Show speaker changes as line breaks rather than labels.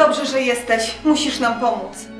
Dobrze, że jesteś. Musisz nam pomóc.